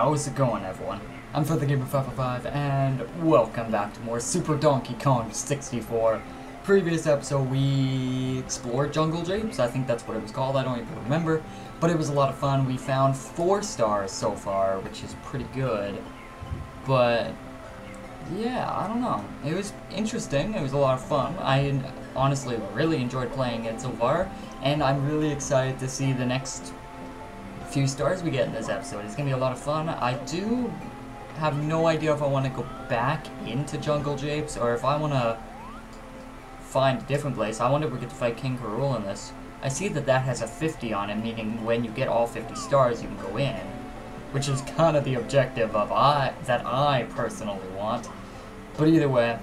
How's it going, everyone? I'm FeatherGamer 555, and welcome back to more Super Donkey Kong 64. Previous episode, we explored Jungle Japes. I think that's what it was called. I don't even remember, but it was a lot of fun. We found four stars so far, which is pretty good. But yeah, I don't know. It was interesting. It was a lot of fun. I honestly really enjoyed playing it so far, and I'm really excited to see the next few stars we get in this episode. It's gonna be a lot of fun. I do have no idea if I want to go back into Jungle Japes or if I want to find a different place. I wonder if we get to fight King K. Rool in this. I see that that has a 50 on it, meaning when you get all 50 stars, you can go in, which is kind of the objective of I that I personally want. But either way,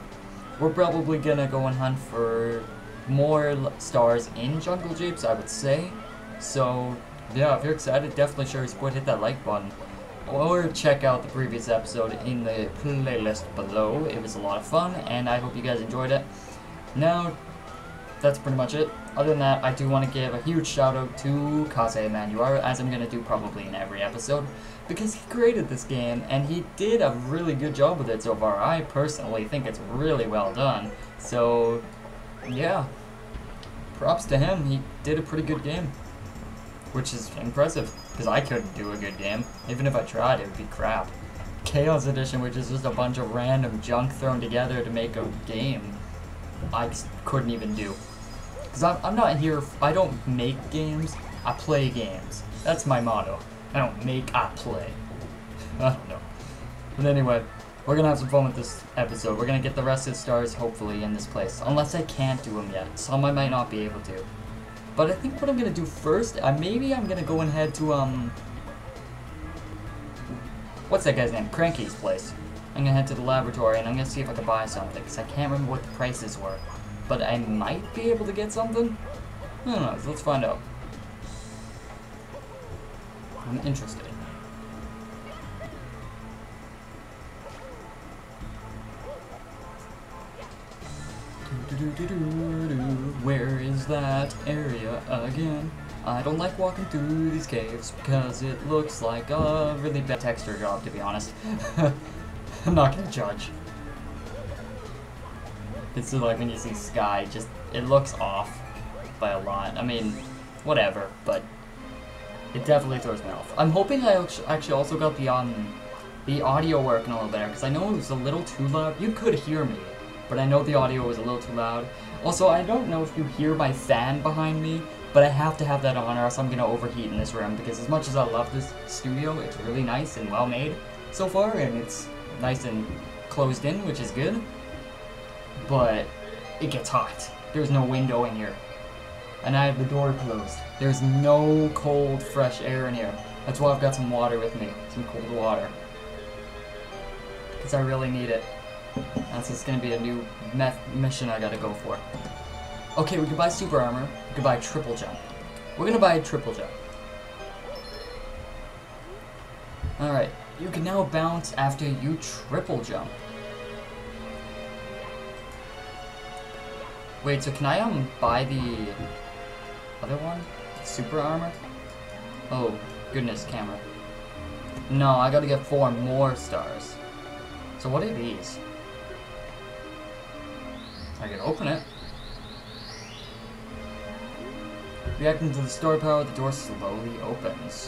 we're probably gonna go and hunt for more stars in Jungle Japes, I would say. So yeah, if you're excited, definitely show your support, hit that like button. Or check out the previous episode in the playlist below. It was a lot of fun, and I hope you guys enjoyed it. Now, that's pretty much it. Other than that, I do want to give a huge shout out to Kaze Emanuar, as I'm going to do probably in every episode, because he created this game, and he did a really good job with it so far. I personally think it's really well done. So, yeah, props to him. He did a pretty good game which is impressive, because I couldn't do a good game. Even if I tried, it would be crap. Chaos Edition, which is just a bunch of random junk thrown together to make a game, I couldn't even do. Because I'm, I'm not here, I don't make games, I play games. That's my motto. I don't make, I play. I don't know. But anyway, we're gonna have some fun with this episode. We're gonna get the rest of the stars, hopefully, in this place. Unless I can't do them yet. Some I might not be able to. But I think what I'm gonna do first, uh, maybe I'm gonna go and head to, um... What's that guy's name? Cranky's place. I'm gonna head to the laboratory and I'm gonna see if I can buy something, because I can't remember what the prices were. But I might be able to get something? I don't know, let's find out. I'm interested. Where is that area again? I don't like walking through these caves because it looks like a really bad texture job, to be honest. I'm not gonna judge. It's like when you see sky, just, it looks off by a lot. I mean, whatever, but it definitely throws me off. I'm hoping I actually also got the, um, the audio working a little better, because I know it was a little too loud. You could hear me, but I know the audio was a little too loud. Also, I don't know if you hear my fan behind me, but I have to have that on or else I'm going to overheat in this room, because as much as I love this studio, it's really nice and well made so far, and it's nice and closed in, which is good, but it gets hot. There's no window in here, and I have the door closed. There's no cold, fresh air in here. That's why I've got some water with me, some cold water, because I really need it. That's just gonna be a new mission I gotta go for. Okay, we can buy super armor. We can buy triple jump. We're gonna buy triple jump. Alright, you can now bounce after you triple jump. Wait, so can I um buy the other one? Super armor? Oh, goodness, camera. No, I gotta get four more stars. So what are these? I can open it. Reacting to the story power, the door slowly opens.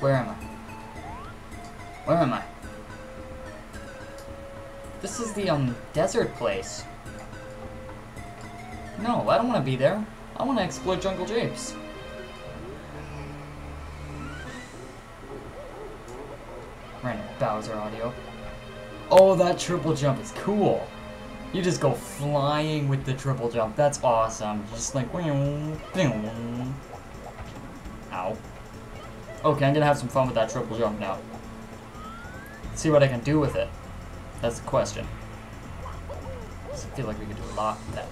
Where am I? Where am I? This is the, um, desert place. No, I don't want to be there. I want to explore Jungle Japes. Bowser audio. Oh, that triple jump is cool. You just go flying with the triple jump. That's awesome. Just like, ow. Okay, I'm gonna have some fun with that triple jump now. Let's See what I can do with it. That's the question. I feel like we could do a lot with that.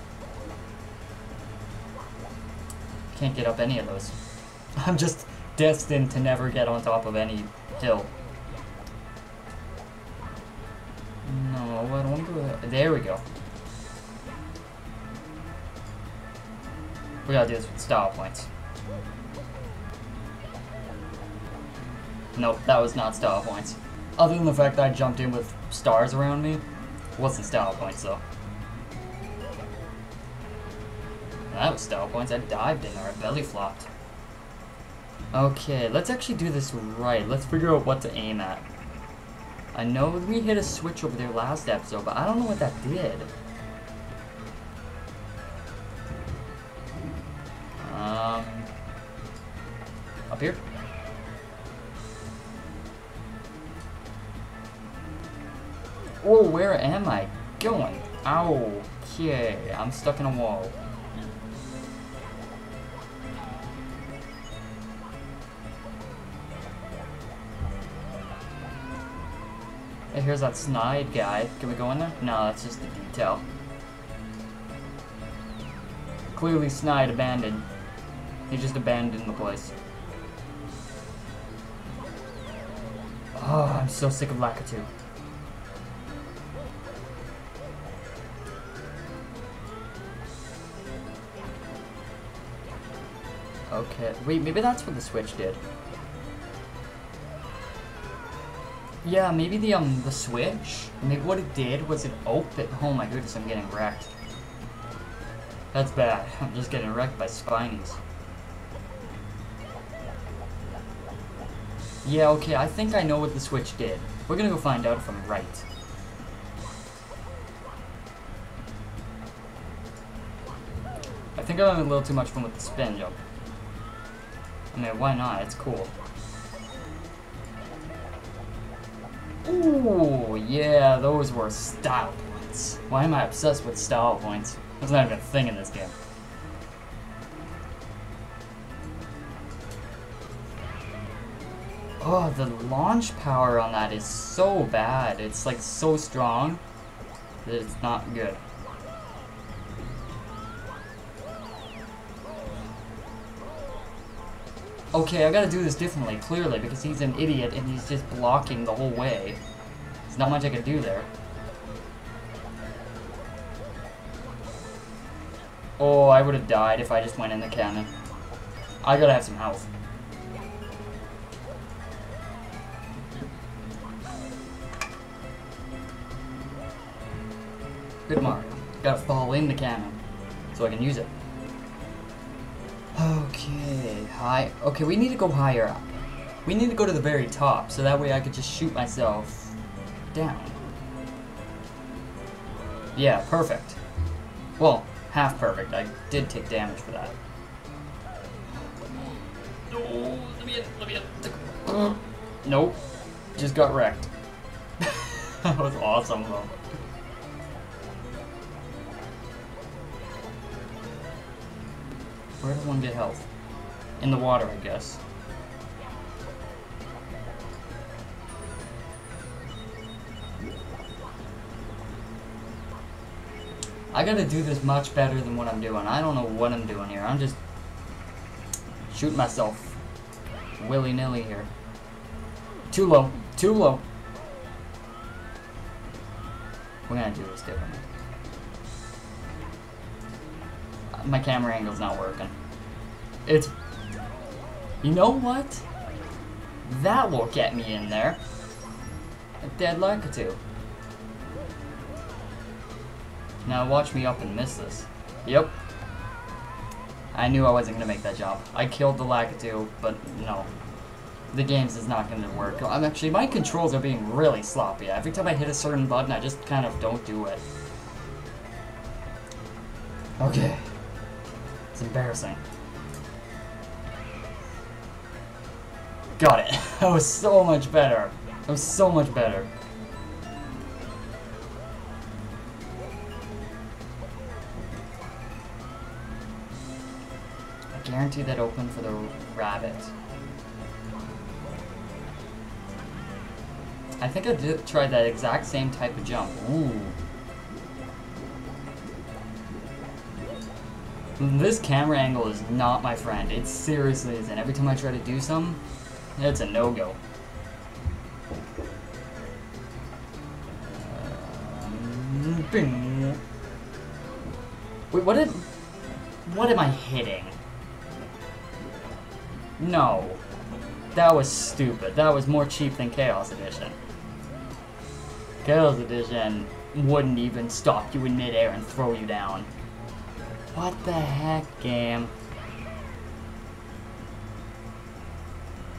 Can't get up any of those. I'm just destined to never get on top of any hill. There. We go. We gotta do this with style points. Nope, that was not style points. Other than the fact that I jumped in with stars around me, wasn't style points though. That was style points. I dived in there. I belly flopped. Okay, let's actually do this right. Let's figure out what to aim at. I know we hit a switch over there last episode, but I don't know what that did. Um, up here? Oh, where am I going? Okay, I'm stuck in a wall. Here's that snide guy. Can we go in there? No, that's just a detail. Clearly snide abandoned. He just abandoned the place. Oh, I'm so sick of Lakitu. Okay, wait, maybe that's what the switch did. Yeah, maybe the um the switch. Maybe what it did was it opened. Oh my goodness, I'm getting wrecked. That's bad. I'm just getting wrecked by spinies. Yeah, okay, I think I know what the switch did. We're gonna go find out if I'm right. I think I'm having a little too much fun with the spin jump. I mean, why not? It's cool. Ooh, yeah, those were style points. Why am I obsessed with style points? That's not even a thing in this game. Oh, the launch power on that is so bad. It's like so strong that it's not good. Okay, I gotta do this differently, clearly, because he's an idiot and he's just blocking the whole way. There's not much I can do there. Oh, I would have died if I just went in the cannon. I gotta have some health. Good Mario. Gotta fall in the cannon so I can use it. Okay, high. Okay, we need to go higher up. We need to go to the very top, so that way I could just shoot myself down. Yeah, perfect. Well, half perfect. I did take damage for that. No, let me in, let me in. Nope. Just got wrecked. that was awesome, though. Where does one get health? In the water, I guess. I gotta do this much better than what I'm doing. I don't know what I'm doing here. I'm just shooting myself willy-nilly here. Too low. Too low. We're gonna do this differently. my camera angle's not working. It's... You know what? That will get me in there. A dead Lakitu. Now watch me up and miss this. Yep. I knew I wasn't going to make that jump. I killed the Lakitu, but no. The game's is not going to work. I'm actually, my controls are being really sloppy. Every time I hit a certain button, I just kind of don't do it. Okay. It's embarrassing. Got it. That was so much better. That was so much better. I guarantee that open for the rabbit. I think I did try that exact same type of jump. Ooh. This camera angle is not my friend. It seriously isn't. Every time I try to do something, it's a no-go. Wait, what did... What am I hitting? No. That was stupid. That was more cheap than Chaos Edition. Chaos Edition wouldn't even stop you in midair and throw you down. What the heck, game?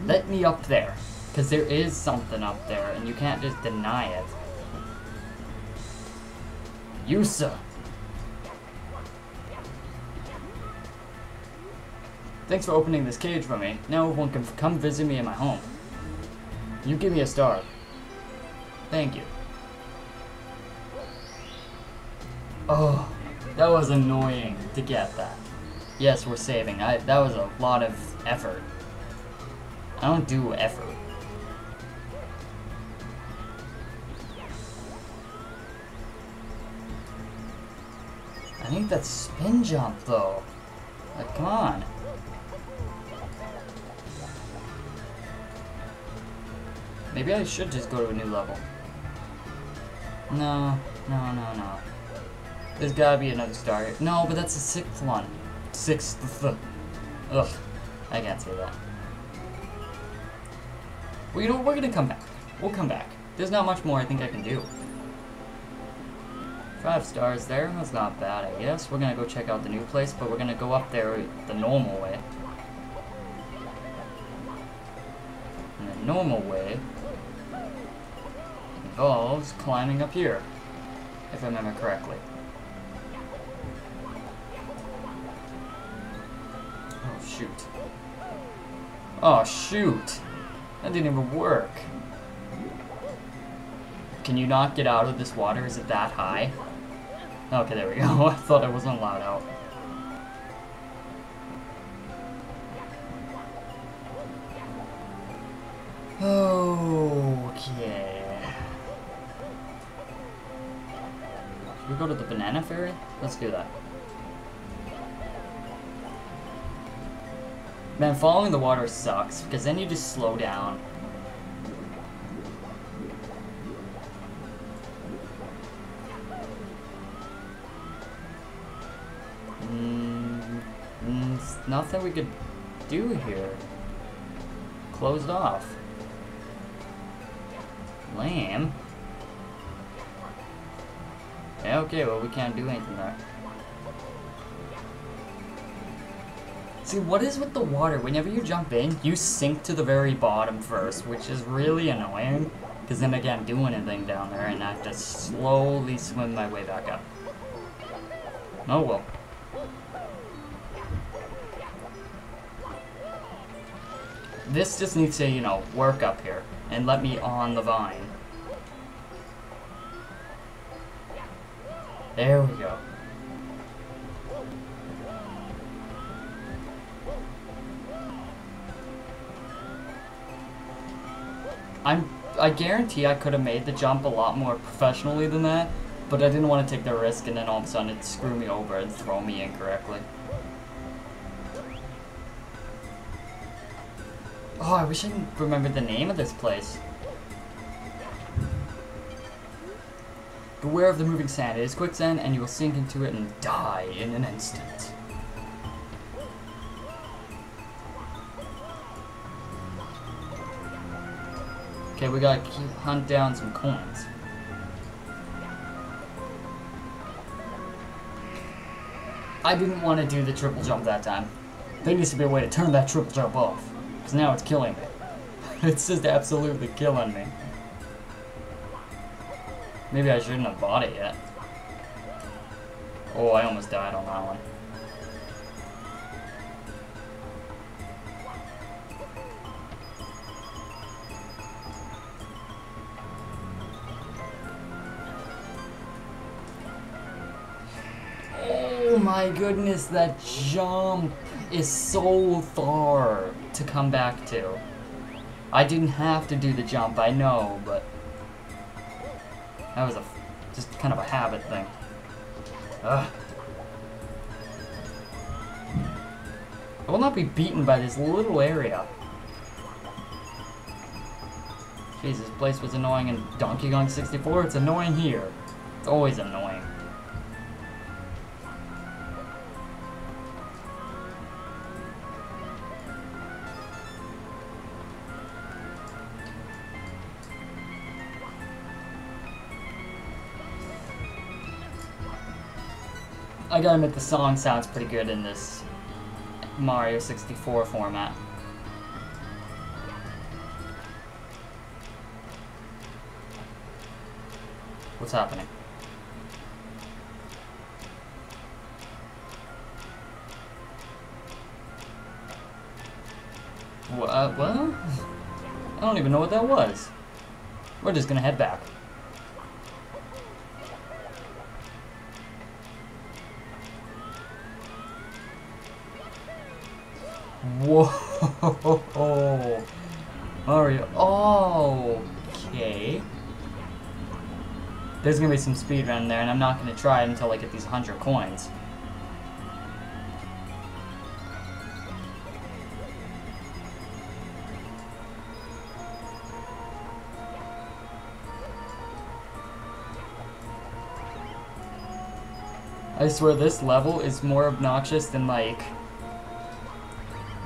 Let me up there. Because there is something up there, and you can't just deny it. Yusa! Thanks for opening this cage for me. Now everyone can come visit me in my home. You give me a star. Thank you. Oh, that was annoying to get that. Yes, we're saving. I that was a lot of effort. I don't do effort. I need that spin jump though. Like, come on. Maybe I should just go to a new level. No, no, no, no. There's gotta be another star. No, but that's the sixth one. Sixth. Ugh. I can't say that. Well, you know, we're gonna come back. We'll come back. There's not much more I think I can do. Five stars there. That's not bad, I guess. We're gonna go check out the new place, but we're gonna go up there the normal way. And the normal way involves climbing up here, if I remember correctly. Oh, shoot. Oh, shoot! That didn't even work. Can you not get out of this water? Is it that high? Okay, there we go. I thought I wasn't allowed out. Okay. Should we go to the banana fairy? Let's do that. Man, following the water sucks, because then you just slow down. Mm, mm, nothing we could do here. Closed off. Lame. Okay, well we can't do anything there. See, what is with the water? Whenever you jump in, you sink to the very bottom first, which is really annoying. Because then I can't do anything down there, and I have to slowly swim my way back up. Oh well. This just needs to, you know, work up here, and let me on the vine. There we go. I guarantee I could have made the jump a lot more professionally than that, but I didn't want to take the risk and then all of a sudden it screw me over and throw me incorrectly. Oh, I wish I remembered the name of this place. Beware of the moving sand. It is quicksand and you will sink into it and die in an instant. Okay, we gotta keep, hunt down some coins. I didn't want to do the triple jump that time. There needs to be a way to turn that triple jump off. Because now it's killing me. it's just absolutely killing me. Maybe I shouldn't have bought it yet. Oh, I almost died on that one. My goodness, that jump is so far to come back to. I didn't have to do the jump, I know, but that was a just kind of a habit thing. Ugh. I will not be beaten by this little area. Jeez, this place was annoying in Donkey Kong 64. It's annoying here. It's always annoying. I gotta admit the song sounds pretty good in this Mario 64 format. What's happening? What? Uh, what? I don't even know what that was. We're just gonna head back. Whoa! Mario. Oh, okay. There's gonna be some speed run there, and I'm not gonna try until I get these 100 coins. I swear this level is more obnoxious than like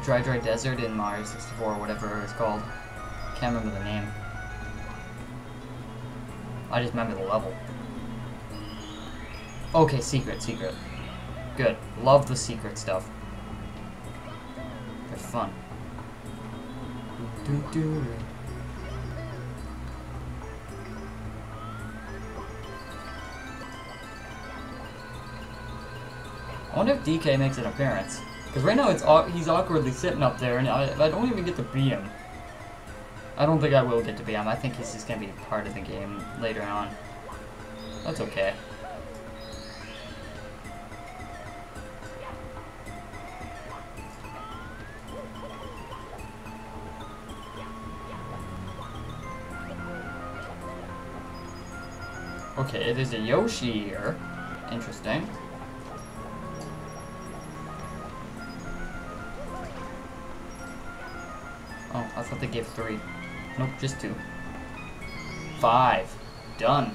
Dry Dry Desert in Mario 64 or whatever it's called. Can't remember the name. I just remember the level. Okay, secret, secret. Good. Love the secret stuff. They're fun. I wonder if DK makes an appearance. Because right now it's he's awkwardly sitting up there, and I, I don't even get to be him. I don't think I will get to be him. I think he's just going to be part of the game later on. That's okay. Okay, there's a Yoshi here. Interesting. I thought they gave three. Nope, just two. Five. Done.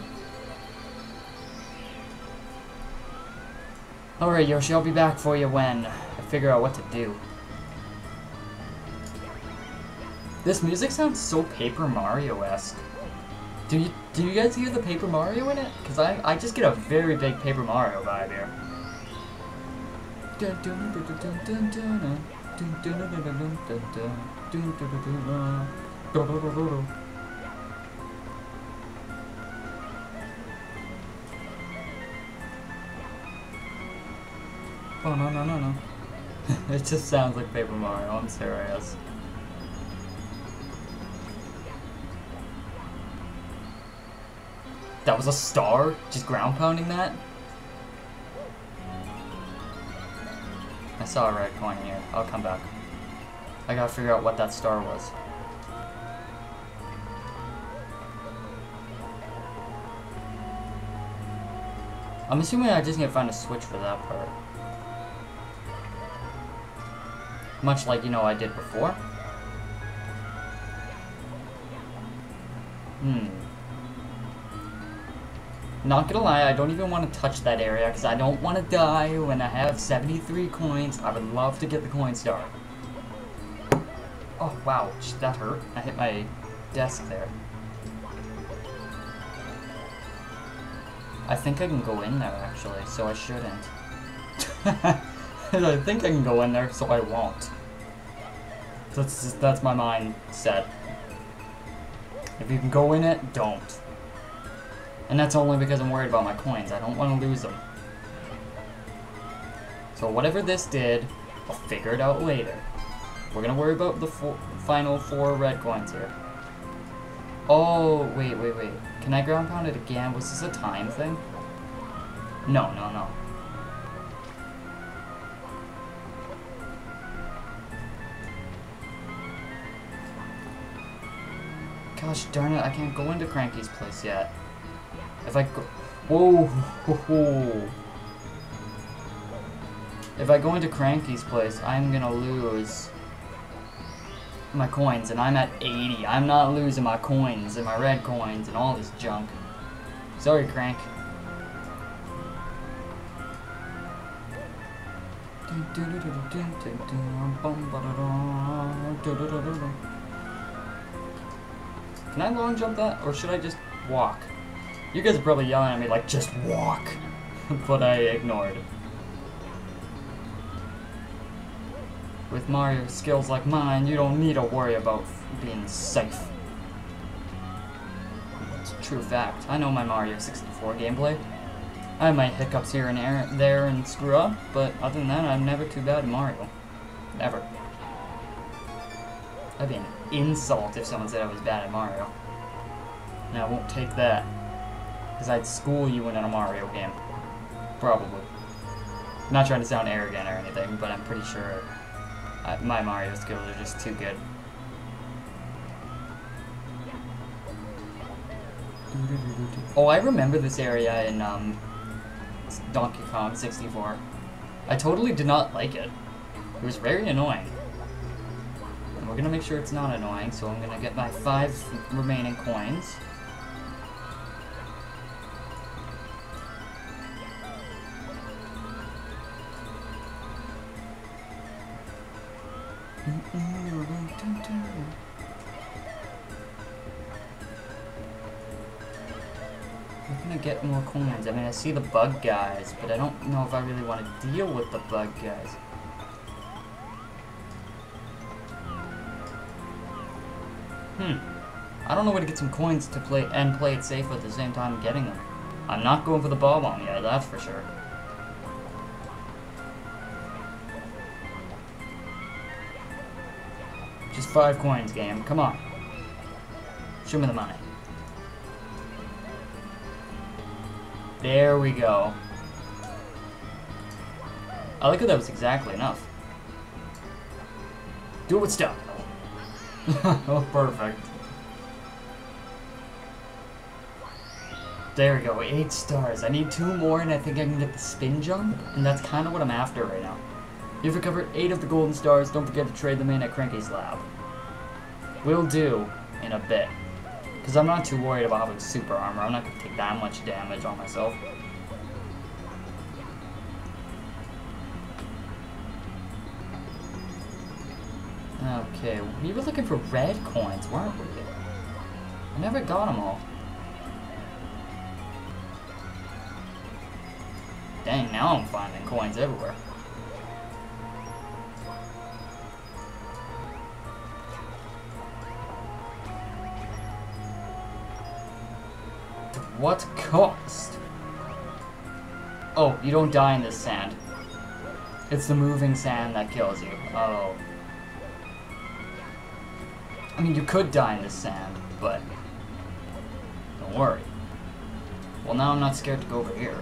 Alright, Yoshi, I'll be back for you when I figure out what to do. This music sounds so Paper Mario-esque. Do you, do you guys hear the Paper Mario in it? Because I, I just get a very big Paper Mario vibe here. Dun, dun, dun, Oh, no, no, no, no. it just sounds like Paper Mario, I'm serious. That was a star? Just ground pounding that? I saw a red coin here. I'll come back. I gotta figure out what that star was. I'm assuming I just need to find a switch for that part. Much like, you know, I did before. Hmm. Not gonna lie, I don't even want to touch that area because I don't want to die when I have 73 coins. I would love to get the coin star. Oh, wow, that hurt. I hit my desk there. I think I can go in there, actually, so I shouldn't. I think I can go in there, so I won't. That's just, that's my mindset. If you can go in it, don't. And that's only because I'm worried about my coins. I don't want to lose them. So whatever this did, I'll figure it out later. We're gonna worry about the four, final four red coins here. Oh, wait, wait, wait. Can I ground pound it again? Was this a time thing? No, no, no. Gosh darn it, I can't go into Cranky's place yet. If I go... Whoa! Ho, ho. If I go into Cranky's place, I'm gonna lose my coins, and I'm at 80. I'm not losing my coins and my red coins and all this junk. Sorry, Crank. Can I long jump that, or should I just walk? You guys are probably yelling at me like, just walk. but I ignored. With Mario skills like mine, you don't need to worry about being safe. It's a true fact. I know my Mario 64 gameplay. I have my hiccups here and there and screw up, but other than that, I'm never too bad at Mario. Never. That'd be an insult if someone said I was bad at Mario. Now I won't take that. Because I'd school you in a Mario game. Probably. I'm not trying to sound arrogant or anything, but I'm pretty sure I, my Mario skills are just too good. Oh, I remember this area in um, Donkey Kong 64. I totally did not like it. It was very annoying. And we're gonna make sure it's not annoying, so I'm gonna get my five remaining coins. Get more coins. I mean, I see the bug guys, but I don't know if I really want to deal with the bug guys. Hmm. I don't know where to get some coins to play and play it safe at the same time getting them. I'm not going for the Bob-omb yet, that's for sure. Just five coins, game. Come on. Show me the money. There we go. I like how that was exactly enough. Do it with stuff. oh, perfect. There we go, eight stars. I need two more and I think I can get the spin jump, and that's kind of what I'm after right now. You've recovered eight of the golden stars. Don't forget to trade them in at Cranky's lab. Will do in a bit. Because I'm not too worried about having super armor. I'm not going to take that much damage on myself. Okay, we were looking for red coins, weren't we? I never got them all. Dang, now I'm finding coins everywhere. What cost? Oh, you don't die in this sand. It's the moving sand that kills you. Oh. I mean, you could die in this sand, but don't worry. Well, now I'm not scared to go over here.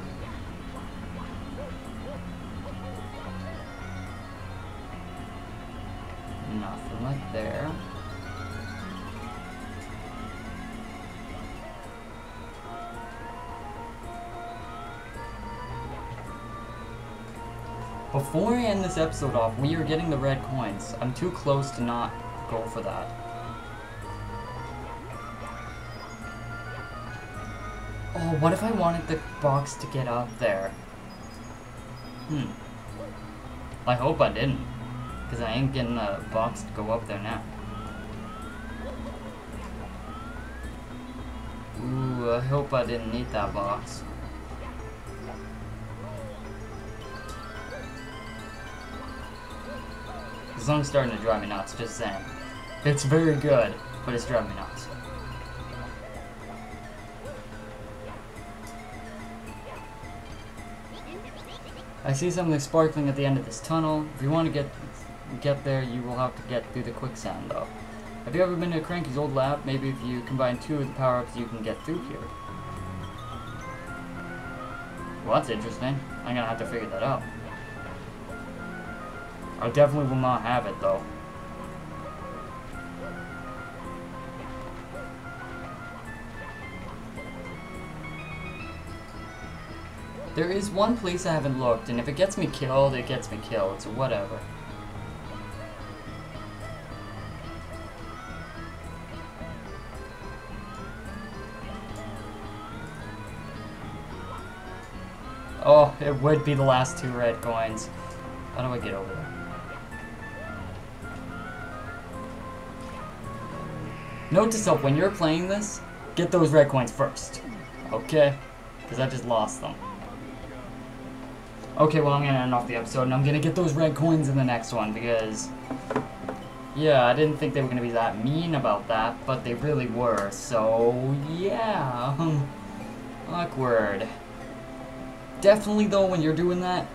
Nothing like there. Before I end this episode off, we are getting the red coins. I'm too close to not go for that. Oh, what if I wanted the box to get up there? Hmm. I hope I didn't. Because I ain't getting the box to go up there now. Ooh, I hope I didn't need that box. The song's starting to drive me nuts, just saying. It's very good, but it's driving me nuts. I see something sparkling at the end of this tunnel. If you want to get get there, you will have to get through the quicksand, though. Have you ever been to Cranky's old lab? Maybe if you combine two of the power-ups, you can get through here. Well, that's interesting. I'm gonna have to figure that out. I definitely will not have it, though. There is one place I haven't looked, and if it gets me killed, it gets me killed, so whatever. Oh, it would be the last two red coins. How do I get over there? Note to self, when you're playing this, get those red coins first. Okay? Because I just lost them. Okay, well, I'm gonna end off the episode, and I'm gonna get those red coins in the next one, because... Yeah, I didn't think they were gonna be that mean about that, but they really were, so... Yeah... Awkward. Definitely, though, when you're doing that,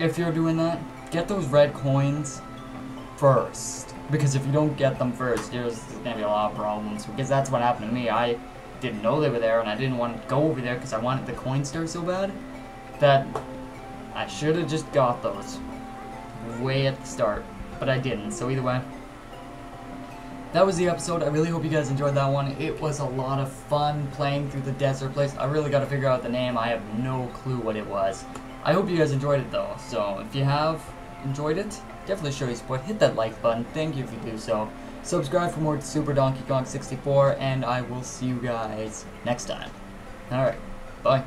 if you're doing that, get those red coins first. Because if you don't get them first, there's gonna be a lot of problems, because that's what happened to me. I didn't know they were there, and I didn't want to go over there because I wanted the coin star so bad, that I should have just got those way at the start, but I didn't. So either way, that was the episode. I really hope you guys enjoyed that one. It was a lot of fun playing through the desert place. I really got to figure out the name. I have no clue what it was. I hope you guys enjoyed it though. So if you have enjoyed it, definitely show your support. Hit that like button. Thank you if you do so. Subscribe for more Super Donkey Kong 64, and I will see you guys next time. Alright, bye.